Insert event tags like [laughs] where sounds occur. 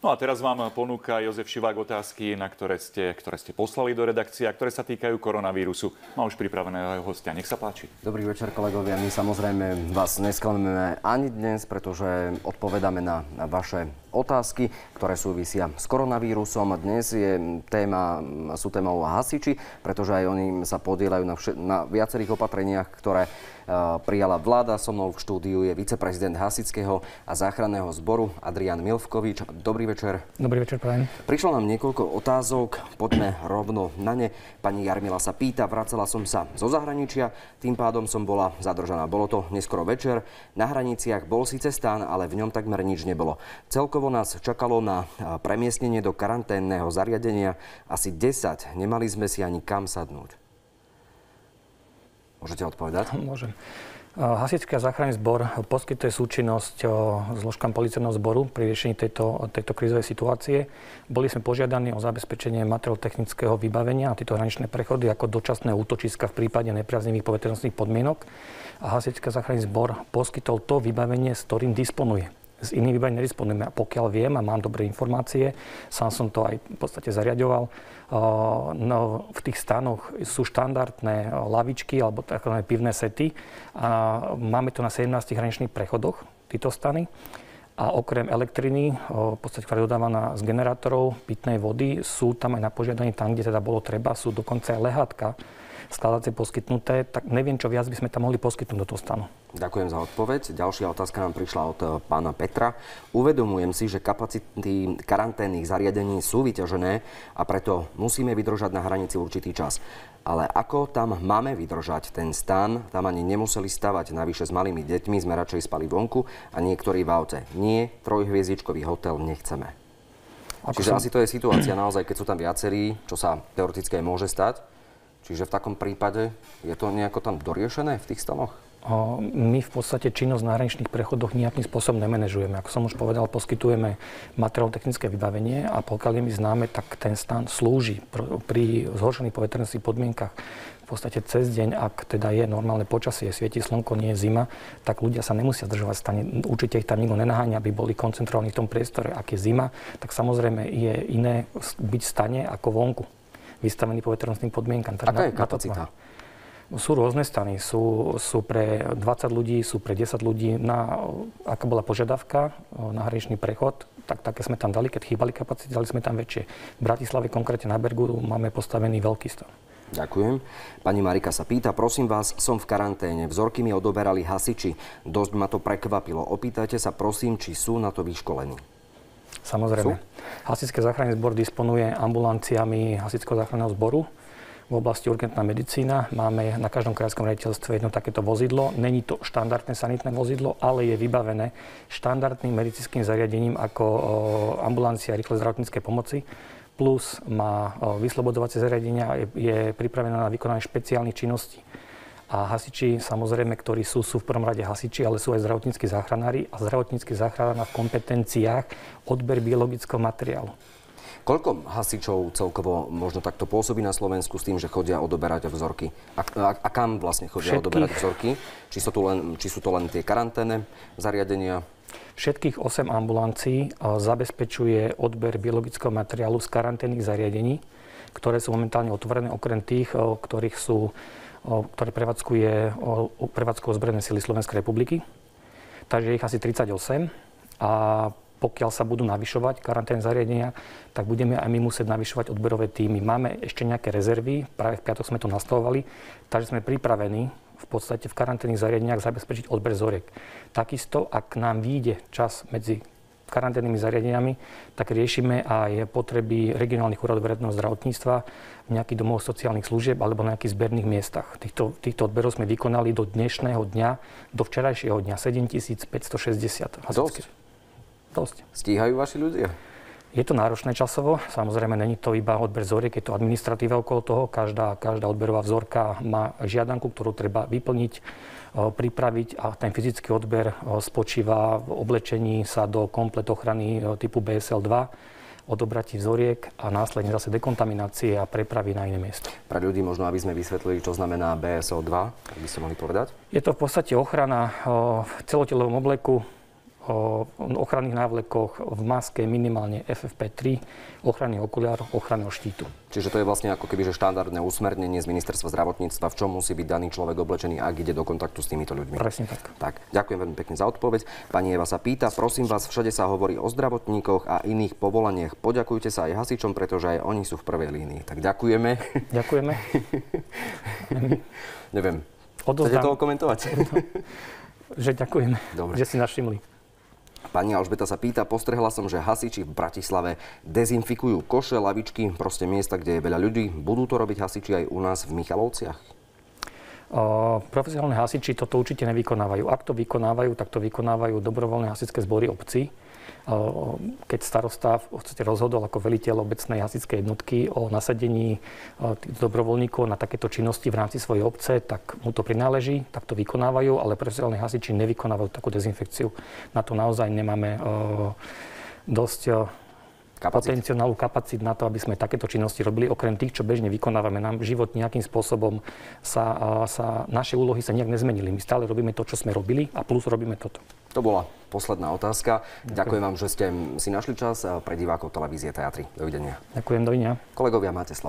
No a teraz vám ponúka Jozef Šivák otázky, na ktoré ste, ktoré ste poslali do redakcie a ktoré sa týkajú koronavírusu. Má už pripraveného hostia. Nech sa páči. Dobrý večer, kolegovia. My samozrejme vás nesklameme ani dnes, pretože odpovedáme na, na vaše otázky, ktoré súvisia s koronavírusom. Dnes je téma, sú témou hasiči, pretože aj oni sa podielajú na, vše, na viacerých opatreniach, ktoré prijala vláda. So mnou v štúdiu je viceprezident Hasického a záchranného zboru Adrian Milvkovič. Dobrý večer. Dobrý večer, prajem. Prišlo nám niekoľko otázok, poďme rovno na ne. Pani Jarmila sa pýta, vracela som sa zo zahraničia, tým pádom som bola zadržaná. Bolo to neskoro večer, na hraniciach bol síce stán, ale v ňom takmer nič nebolo. Celkovo nás čakalo na premiestnenie do karanténneho zariadenia asi 10. Nemali sme si ani kam sadnúť. Môžete odpovedať? Môžem. Hasičský a záchranný zbor poskytuje súčinnosť zložkám policajného zboru pri riešení tejto, tejto krízovej situácie. Boli sme požiadaní o zabezpečenie materiál-technického vybavenia a tieto hraničné prechody ako dočasné útočiska v prípade nepriaznivých poveternostných podmienok. A Hasičský a záchranný zbor poskytol to vybavenie, s ktorým disponuje s inými vybavením nedisponujeme. A pokiaľ viem a mám dobré informácie, sám som to aj v podstate zariadoval, no, v tých stanoch sú štandardné lavičky alebo takové pivné sety. A máme to na 17 hraničných prechodoch, títo stany. A okrem elektriny, v podstate, ktorá je dodávaná z generátorov pitnej vody, sú tam aj na požiadanie tam, kde teda bolo treba, sú dokonca aj lehátka skladacie poskytnuté, tak neviem, čo viac by sme tam mohli poskytnúť do toho stanu. Ďakujem za odpoveď. Ďalšia otázka nám prišla od eh, pána Petra. Uvedomujem si, že kapacity karanténnych zariadení sú vyťažené a preto musíme vydržať na hranici určitý čas. Ale ako tam máme vydržať ten stan? Tam ani nemuseli stavať. Navyše s malými deťmi sme radšej spali vonku a niektorí v aute. Nie, trojhviezdičkový hotel nechceme. Ako Čiže som... asi to je situácia naozaj, keď sú tam viacerí, čo sa teoreticky aj môže stať, Čiže v takom prípade je to nejako tam doriešené v tých stanoch? My v podstate činnosť na hraničných prechodoch nejakým spôsobom nemenežujeme. Ako som už povedal, poskytujeme materiálno-technické vybavenie a pokiaľ je mi známe, tak ten stan slúži pri zhoršených poveternostných podmienkach v podstate cez deň, ak teda je normálne počasie, svieti slnko, nie je zima, tak ľudia sa nemusia zdržovať v stane. Určite ich tam nikto nenaháňa, aby boli koncentrovaní v tom priestore. Ak je zima, tak samozrejme je iné byť v stane ako vonku vystavení poveternostným podmienkam. Aká je kapacita? Sú rôzne stany, sú, sú pre 20 ľudí, sú pre 10 ľudí. Na, aká bola požiadavka na hraničný prechod, tak také sme tam dali, keď chýbali kapacity, dali sme tam väčšie. V Bratislave, konkrétne na Bergu, máme postavený veľký stan. Ďakujem. Pani Marika sa pýta, prosím vás, som v karanténe. Vzorky mi odoberali hasiči. Dosť ma to prekvapilo. Opýtajte sa prosím, či sú na to vyškolení. Samozrejme. Hasičské záchranný zbor disponuje ambulanciami Hasičského záchranného zboru. V oblasti urgentná medicína máme na každom krajskom riaditeľstve jedno takéto vozidlo. Není to štandardné sanitné vozidlo, ale je vybavené štandardným medicínskym zariadením ako ambulancia rýchle zdravotníckej pomoci plus má vyslobodovacie zariadenia je, je pripravená na vykonanie špeciálnych činností. A hasiči, samozrejme, ktorí sú, sú v prvom rade hasiči, ale sú aj zdravotníckí záchranári a zdravotnícky záchranár v kompetenciách odber biologického materiálu. Koľko hasičov celkovo možno takto pôsobí na Slovensku s tým, že chodia odoberať vzorky? A, a, a kam vlastne chodia Všetkých... odoberať vzorky? Či sú, tu len, či sú to len tie karanténne zariadenia? Všetkých 8 ambulancií zabezpečuje odber biologického materiálu z karanténnych zariadení, ktoré sú momentálne otvorené, okrem tých, ktorých sú ktoré prevádzkuje prevádzku ozbrojené sily Slovenskej republiky. Takže ich asi 38 a pokiaľ sa budú navyšovať karanténne zariadenia, tak budeme aj my musieť navyšovať odberové týmy. Máme ešte nejaké rezervy, práve v piatok sme to nastavovali, takže sme pripravení v podstate v karanténnych zariadeniach zabezpečiť odber zoriek. Takisto, ak nám vyjde čas medzi karanténnymi zariadeniami, tak riešime aj potreby regionálnych úradov verejného zdravotníctva v nejakých domov sociálnych služieb alebo na nejakých zberných miestach. Týchto, týchto odberov sme vykonali do dnešného dňa, do včerajšieho dňa 7560. Dosť. Dosť. Stíhajú vaši ľudia? Je to náročné časovo, samozrejme není to iba odber vzoriek, je to administratíva okolo toho. Každá, každá odberová vzorka má žiadanku, ktorú treba vyplniť pripraviť a ten fyzický odber spočíva v oblečení sa do komplet ochrany typu BSL-2, odobratí vzoriek a následne zase dekontaminácie a prepravy na iné miesto. Pre ľudí možno, aby sme vysvetlili, čo znamená BSO2, ak by ste mohli povedať? Je to v podstate ochrana v celotelovom obleku o ochranných návlekoch, v maske minimálne FFP3, ochranných okuliároch, ochranného štítu. Čiže to je vlastne ako keby že štandardné usmernenie z ministerstva zdravotníctva, v čom musí byť daný človek oblečený, ak ide do kontaktu s týmito ľuďmi. Presne tak. Tak, ďakujem veľmi pekne za odpoveď. Pani Eva sa pýta, prosím vás, všade sa hovorí o zdravotníkoch a iných povolaniach. Poďakujte sa aj hasičom, pretože aj oni sú v prvej línii. Tak ďakujeme. Ďakujeme. [laughs] Neviem. Odozdám- Chcete to komentovať? že ďakujeme, Dobre. že si našimli. Pani Alžbeta sa pýta, postrehla som, že hasiči v Bratislave dezinfikujú koše, lavičky, proste miesta, kde je veľa ľudí. Budú to robiť hasiči aj u nás v Michalovciach? Profesionálne hasiči toto určite nevykonávajú. Ak to vykonávajú, tak to vykonávajú dobrovoľné hasičské zbory obcí. Keď starosta v podstate rozhodol ako veliteľ obecnej hasičskej jednotky o nasadení dobrovoľníkov na takéto činnosti v rámci svojej obce, tak mu to prináleží, tak to vykonávajú, ale profesionálne hasiči nevykonávajú takú dezinfekciu. Na to naozaj nemáme dosť Kapacít? potenciálu kapacít na to, aby sme takéto činnosti robili, okrem tých, čo bežne vykonávame. Nám život nejakým spôsobom sa, sa, naše úlohy sa nejak nezmenili. My stále robíme to, čo sme robili a plus robíme toto. To bola posledná otázka. Ďakujem, Ďakujem vám, že ste si našli čas pre divákov televízie Teatry. Dovidenia. Ďakujem, dovidenia. Kolegovia, máte slovo.